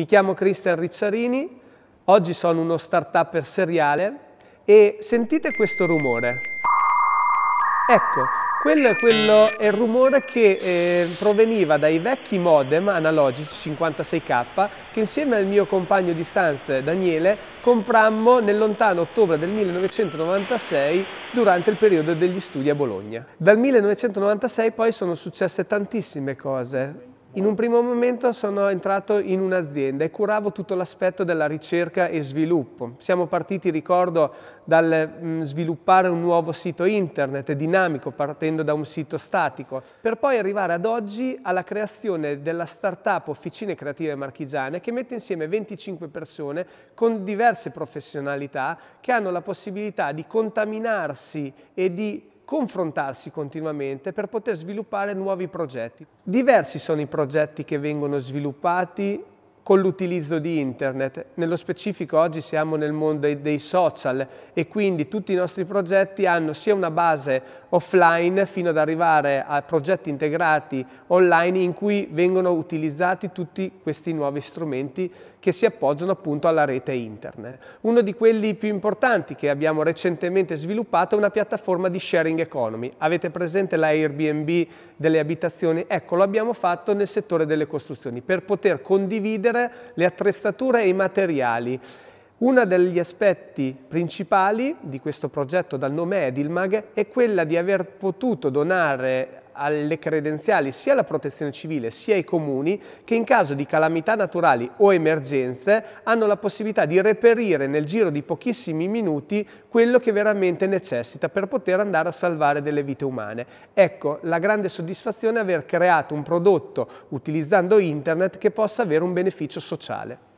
Mi chiamo Cristian Ricciarini, oggi sono uno start-upper seriale e sentite questo rumore. Ecco, quello è, quello è il rumore che eh, proveniva dai vecchi modem analogici 56K che insieme al mio compagno di stanze Daniele comprammo nel lontano ottobre del 1996 durante il periodo degli studi a Bologna. Dal 1996 poi sono successe tantissime cose, in un primo momento sono entrato in un'azienda e curavo tutto l'aspetto della ricerca e sviluppo. Siamo partiti, ricordo, dal mm, sviluppare un nuovo sito internet dinamico partendo da un sito statico, per poi arrivare ad oggi alla creazione della startup Officine Creative Marchigiane che mette insieme 25 persone con diverse professionalità che hanno la possibilità di contaminarsi e di confrontarsi continuamente per poter sviluppare nuovi progetti. Diversi sono i progetti che vengono sviluppati con l'utilizzo di internet. Nello specifico oggi siamo nel mondo dei, social e quindi tutti i nostri progetti hanno sia una base offline fino ad arrivare a progetti integrati online in cui vengono utilizzati tutti questi nuovi strumenti che si appoggiano appunto alla rete internet. Uno di quelli più importanti che abbiamo recentemente sviluppato è una piattaforma di sharing economy. Avete presente la Airbnb delle abitazioni? Ecco, lo abbiamo fatto nel settore delle costruzioni per poter condividere le attrezzature e i materiali. Uno degli aspetti principali di questo progetto dal nome Edilmag è quella di aver potuto donare alle credenziali sia alla protezione civile sia ai comuni che in caso di calamità naturali o emergenze hanno la possibilità di reperire nel giro di pochissimi minuti quello che veramente necessita per poter andare a salvare delle vite umane. Ecco la grande soddisfazione è aver creato un prodotto utilizzando internet che possa avere un beneficio sociale.